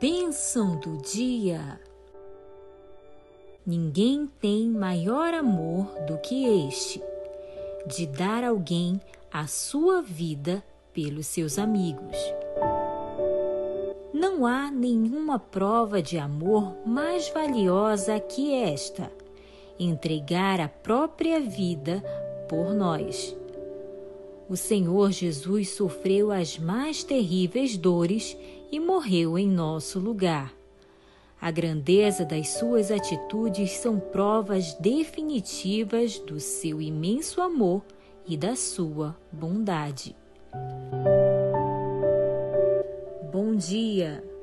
Bênção do dia! Ninguém tem maior amor do que este, de dar alguém a sua vida pelos seus amigos. Não há nenhuma prova de amor mais valiosa que esta: entregar a própria vida por nós. O Senhor Jesus sofreu as mais terríveis dores e morreu em nosso lugar. A grandeza das suas atitudes são provas definitivas do seu imenso amor e da sua bondade. Bom dia!